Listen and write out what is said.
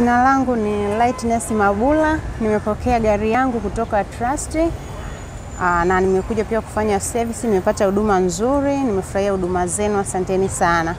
Jina langu ni Lightness Mabula, nimepokea gari yangu kutoka Trust. Ah, na nimekuja pia kufanya service, nimepata huduma nzuri, nimefurahia huduma zenu, asanteni sana.